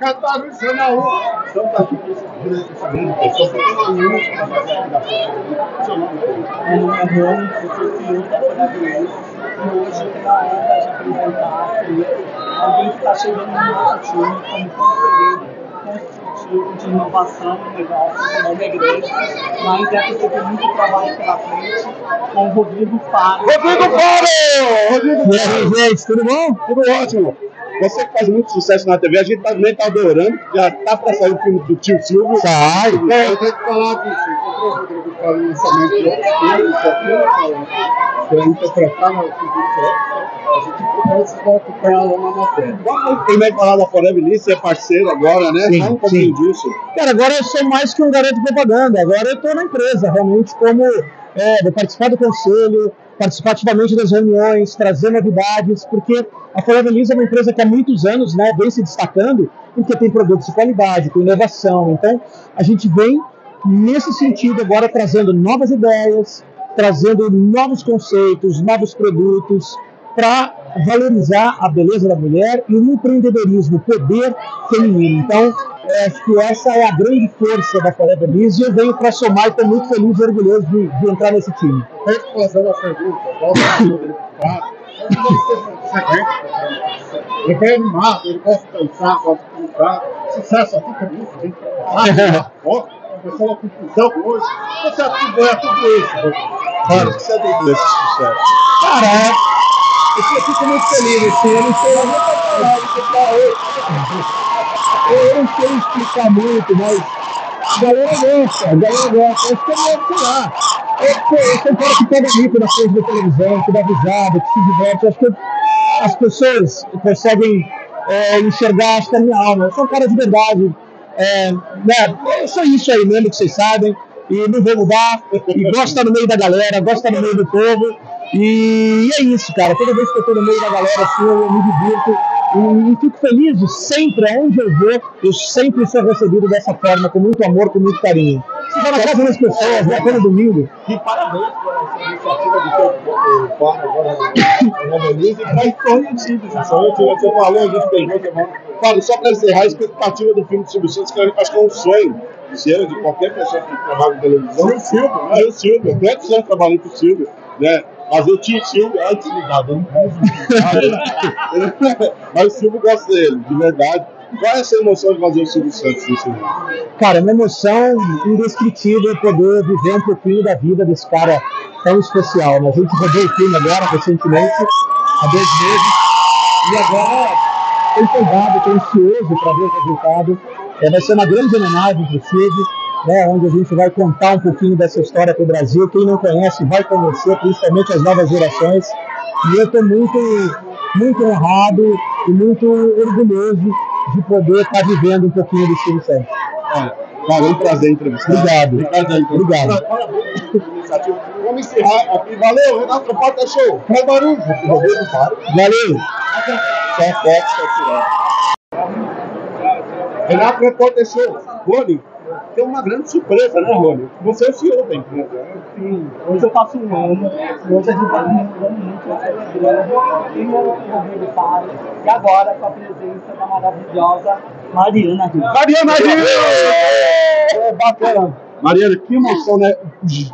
Cantaram isso na rua. Então tá aqui alguém que está chegando no nosso time como conselheiro construtivo de inovação no negócio, nome é Igreja, mas é porque tem muito trabalho pela frente com o Rodrigo Faro. Rodrigo Faro! Rodrigo E aí, gente, tudo bom? Tudo ótimo. Você que faz muito sucesso na TV, a gente também tá adorando, já tá pra sair o filme do tio Silvio. Sai. É, eu tenho que falar disso. Encontrou o Rodrigo Faro no lançamento de outros filmes, isso aqui, né, pra interpretar no filme a gente pudesse dar com ela na matéria. Primeiro falar da Forever Lee, você é parceiro agora, né? Sim, Fala um pouquinho sim. disso. Cara, agora eu sou mais que um garoto de propaganda. Agora eu tô na empresa, realmente, como é, vou participar do conselho, participar ativamente das reuniões, trazer novidades, porque a Forever é uma empresa que há muitos anos né, vem se destacando, porque tem produtos de qualidade, com inovação. Então, a gente vem nesse sentido agora trazendo novas ideias, trazendo novos conceitos, novos produtos, para valorizar a beleza da mulher e o empreendedorismo, o poder feminino. Então, é, acho que essa é a grande força da Forever Liz e eu venho para somar e estou muito feliz e orgulhoso de, de entrar nesse time. Tem que fazer uma pergunta, volta. Ele é animado, ele gosta de dançar, gosta de cantar. Sucesso aqui com isso, a gente ó, começou uma confusão hoje. Você atribui a tudo isso, Rodrigo. Fala, o que você atribui esse sucesso? Cara, eu fico muito feliz assim, eu não sei, eu não sei falar, eu, não sei explicar muito, mas a galera gosta, a galera gosta, eu sei, lá. Eu, sou- um cara que pega mico na frente da televisão, que dá risada, que se diverte. Acho que as pessoas conseguem é, enxergar acho a minha alma. Eu sou um cara de verdade. É, né, eu sou isso aí mesmo que vocês sabem. E não vou mudar. E gosto de estar no meio da galera, gosto de estar no meio do povo. E é isso, cara. Toda vez que eu estou no meio da galera, assim, eu me divirto. E, e fico feliz sempre, aonde eu vou, eu sempre sou recebido dessa forma, com muito amor, com muito carinho. Você vai na casa das pessoas, né? Todo domingo. E parabéns por essa iniciativa de ter o agora. E faz sonho antigo, esse sonho antigo. Você falou, a gente falou. Fábio, só para encerrar, a expectativa do filme do Silvio Santos, que eu acho que é um sonho seu, de qualquer pessoa que trabalha em televisão. E o Silvio, né? E o Silvio, quantos anos trabalhei com o Silvio, né? Mas eu tinha o Silvio antes de dar, eu não. Mas o Silvio gosta dele, de verdade. Qual é essa emoção de fazer o Silvio Santos nesse? Cara, é uma emoção indescritível poder viver um pouquinho da vida desse cara tão especial. Né? A gente rodou o filme agora, recentemente, há dois meses, e agora estou empolgado, estou ansioso para ver o resultado. É, vai ser uma grande homenagem Silvio, né, onde a gente vai contar um pouquinho dessa história para o Brasil. Quem não conhece vai conhecer, principalmente as novas gerações. E eu estou muito, muito honrado e muito orgulhoso de poder estar vivendo um pouquinho do Silvio Santos. Cara, é um prazer entrevistar. Obrigado. Obrigado. Obrigado. Vamos encerrar aqui. Valeu, Renato Porta Show. Faz barulho. Valeu! Fotos pra tirar. Renato Repórter Show. Rony, tem uma grande surpresa, né, Rony? Você é o CEO da empresa. né? Sim, hoje eu faço um ano, hoje a gente está comemorando muito essa empresa, e o Rodrigo Faro, e agora com a presença da maravilhosa Mariana Rio. Mariana Rio! É bacana. Mariana, que emoção, né?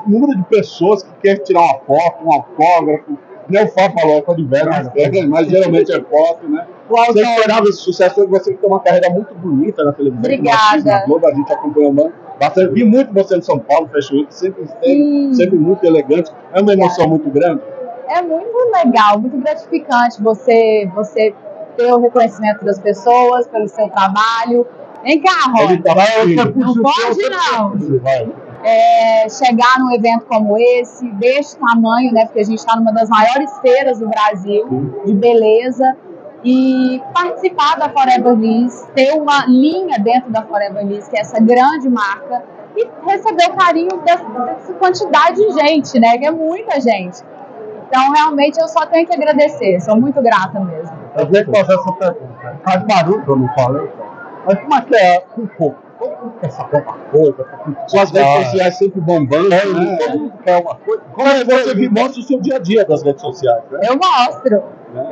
O número de pessoas que querem tirar uma foto, um autógrafo. Nem o falou, é de velho, mas, é, mas geralmente é foto, né? Você esperava esse sucesso, você tem uma carreira muito bonita na televisão. Obrigada. Na Globo, a gente acompanhou muito. Bastante, vi muito você em São Paulo, Fashion Week, sempre, sempre, sempre muito elegante. É uma emoção muito grande. É muito legal, muito gratificante você, você ter o reconhecimento das pessoas pelo seu trabalho. Vem cá, Rony. tá Não pode, não. É, chegar num evento como esse, deste tamanho, né? Porque a gente está numa das maiores feiras do Brasil de beleza. E participar da Forever Liz, ter uma linha dentro da Forever Liz, que é essa grande marca, e receber o carinho dessa, dessa quantidade de gente, né? Que é muita gente. Então, realmente, eu só tenho que agradecer. Sou muito grata mesmo. Eu tenho que fazer essa pergunta. Faz barulho, eu não falei. Mas como é que é um pouco? Como que é essa Coca-Cola? Suas redes sociais sempre bombando, né? Todo mundo quer uma coisa. Como é que você mostra o seu dia a dia das redes sociais, né? Eu mostro,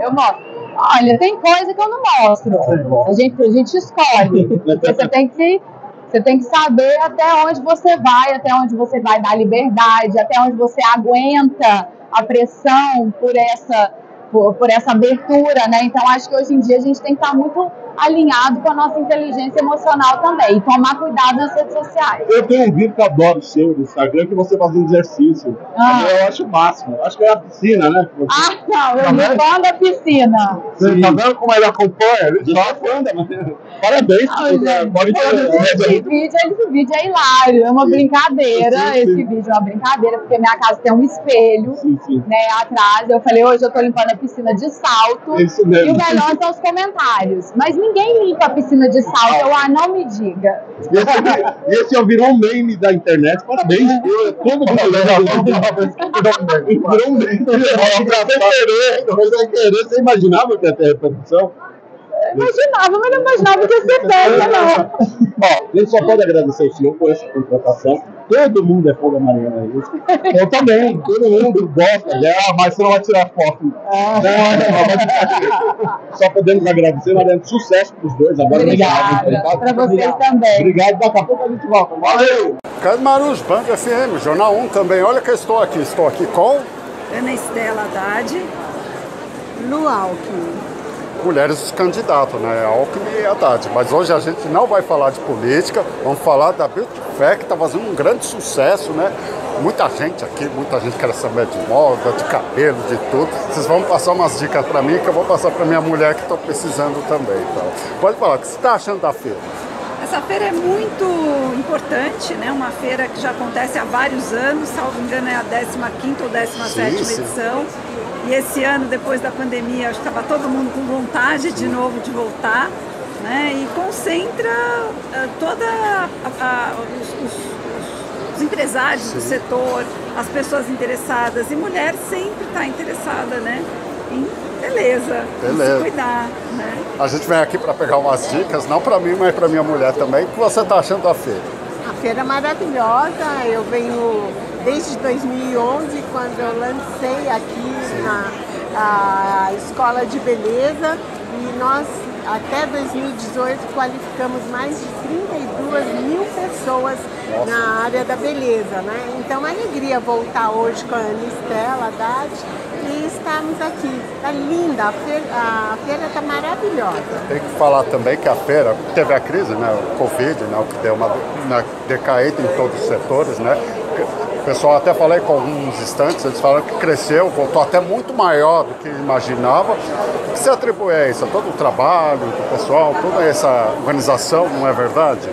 eu mostro. Olha, tem coisa que eu não mostro. A gente, a gente escolhe. Você tem que você tem que saber até onde você vai, até onde você vai dar liberdade, até onde você aguenta a pressão por essa por, por, essa abertura, né? Então acho que hoje em dia a gente tem que estar muito alinhado com a nossa inteligência emocional também e tomar cuidado nas redes sociais. Eu tenho um vídeo que eu adoro seu no Instagram que você fazendo exercício. Ah. Eu acho o máximo. Acho que é a piscina, né? Você... Ah, não, eu me fã da piscina. Você tá vendo como ele acompanha? Ele só mas... Parabéns, não, pode esse, vídeo, esse vídeo é hilário, é uma brincadeira. Sim, sim. Esse vídeo é uma brincadeira, porque minha casa tem um espelho sim, né, atrás. Eu falei, hoje eu tô limpando a piscina de salto. Isso mesmo. E o melhor são os comentários. Mas ninguém limpa a piscina de salto, eu, ah, não me diga. E esse, esse virou um meme da internet. Parabéns. Eu, todo mundo virou um meme. Sem querer, você imaginava que ia ter repercussão? Imaginava, mas não imaginava que ia ser não. Ó, a gente só pode agradecer o senhor por essa contratação. Todo mundo é fã da Mariana. Eu também, todo mundo gosta dela, mas você não vai tirar foto. Ah. Não, não, só podemos agradecer, Mariana. Sucesso para os dois. Agora Obrigada. Para vocês também. Obrigado. Daqui a pouco a gente volta. Valeu. Carlos Marus, Band FM, Jornal 1 também. Olha que eu estou aqui. Estou aqui com... Ana Estela Haddad, Lu Alckmin mulheres candidatas, né? Alckmin e Haddad. Mas hoje a gente não vai falar de política, vamos falar da Beauty Fair, que está fazendo um grande sucesso, né? Muita gente aqui, muita gente quer saber de moda, de cabelo, de tudo. Vocês vão passar umas dicas para mim que eu vou passar para minha mulher que estou precisando também. Então. Pode falar, o que você está achando da feira? Essa feira é muito importante, né? Uma feira que já acontece há vários anos, salvo engano é a 15ª ou 17ª edição. E esse ano, depois da pandemia, acho que estava todo mundo com vontade de novo de voltar. Né? E concentra uh, toda a, a, os, os, os, empresários Sim. do setor, as pessoas interessadas. E mulher sempre está interessada né? em beleza, beleza. se cuidar. Né? A gente vem aqui para pegar umas dicas, não para mim, mas para minha mulher também. O que você está achando da feira? A feira é maravilhosa, eu venho desde 2011, quando eu lancei aqui na a escola de beleza e nós até 2018 qualificamos mais de 32 mil pessoas Nossa. na área da beleza, né? Então é alegria voltar hoje com a Ana Estela Haddad e estarmos aqui. Tá linda, a feira, a feira tá maravilhosa. Tem que falar também que a feira teve a crise, né? O Covid, né? O que deu uma, uma decaída em todos os setores, né? Pessoal até falei com alguns estantes, eles falaram que cresceu, voltou até muito maior do que imaginava. O que se atribui a isso? A todo o trabalho do pessoal, toda essa organização, não é verdade?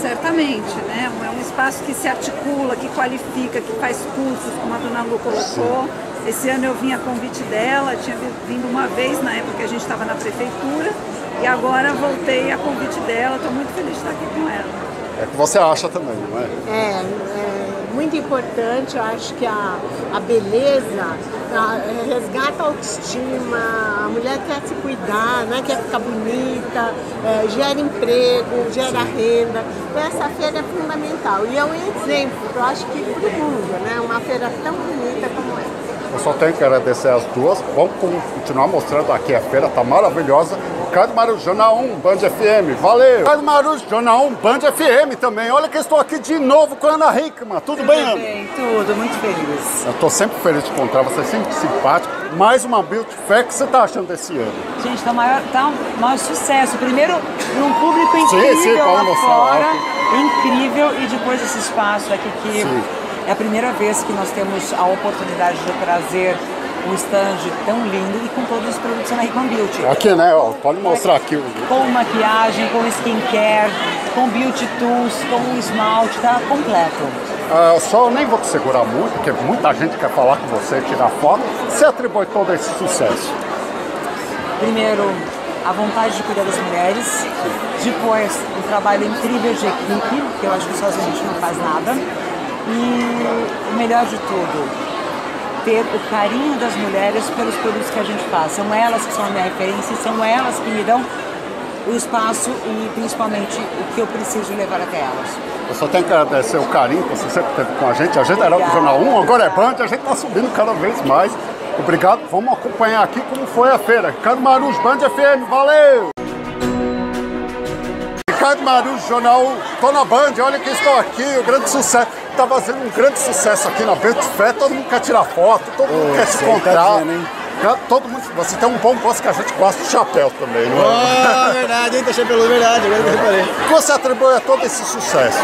Certamente, né? É um espaço que se articula, que qualifica, que faz cursos, como a dona Lu colocou. Sim. Esse ano eu vim a convite dela, tinha vindo uma vez na época que a gente estava na prefeitura e agora voltei a convite dela, estou muito feliz de estar aqui com ela. É o que você acha também, não é? É, é muito importante, eu acho que a, a beleza a, resgata a autoestima, a mulher quer se cuidar, né, quer ficar bonita, é, gera emprego, gera renda. Então essa feira é fundamental e é um exemplo, eu acho que para o mundo, né, uma feira tão bonita como essa. Eu só tenho que agradecer as duas. Vamos continuar mostrando aqui a feira, tá maravilhosa. Marujo, Jornal 1, Band FM. Valeu! Marujo, Jornal 1, Band FM também. Olha que estou aqui de novo com a Ana Hickman. Tudo, tudo bem, Ana? bem, tudo. Muito feliz. Eu estou sempre feliz de encontrar você, sempre simpático. Mais uma Beauty Fair. O que você está achando desse ano? Gente, tá, maior, tá um maior sucesso. Primeiro, num público incrível sim, sim, lá fora. Incrível. E depois esse espaço aqui que... Sim. É a primeira vez que nós temos a oportunidade de trazer um stand tão lindo e com todos os produtos da Recon Beauty. Aqui, né? Ó, pode mostrar aqui. Com maquiagem, com skincare, com beauty tools, com esmalte, tá completo. Uh, só nem vou te segurar muito, porque muita gente quer falar com você, tirar foto. Você atribui todo esse sucesso? Primeiro, a vontade de cuidar das mulheres. Depois, um trabalho incrível de equipe, que eu acho que sozinho a gente não faz nada. E o melhor de tudo, ter o carinho das mulheres pelos produtos que a gente faz. São elas que são a minha referência, são elas que me dão o espaço e principalmente o que eu preciso levar até elas. Eu só tenho que agradecer o carinho que você sempre teve com a gente. A gente era o Jornal 1, agora é Band, a gente está subindo cada vez mais. Obrigado, vamos acompanhar aqui como foi a feira. Ricardo Marujo, Band FM, valeu! Ricardo Marujo, jornal Tô na Band, olha que estou aqui, o grande sucesso. Tá fazendo um grande sucesso aqui na Bento Fé, todo mundo quer tirar foto, todo mundo quer se tá encontrar. dizendo? Todo mundo, você tem um bom gosto que a gente gosta de chapéu também, não é? Ah, verdade, hein? Tá chapéu, verdade, agora que eu reparei. O que você atribui a todo esse sucesso?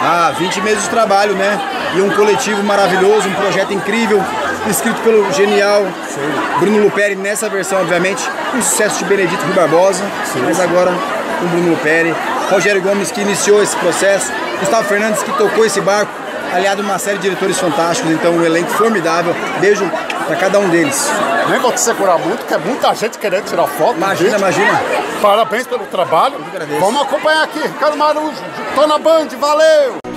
Ah, 20 meses de trabalho, né? E um coletivo maravilhoso, um projeto incrível, escrito pelo genial Bruno Luperi nessa versão, obviamente, um sucesso de Benedito Rui Barbosa, mas agora com Bruno Luperi, Rogério Gomes que iniciou esse processo, Gustavo Fernandes que tocou esse barco, aliado a uma série de diretores fantásticos, então um elenco formidável. Beijo para cada um deles. Nem vou te segurar muito, que é muita gente querendo tirar foto. Imagina, imagina. Parabéns pelo trabalho. Vamos acompanhar aqui, Ricardo Marujo, tô na Band, valeu!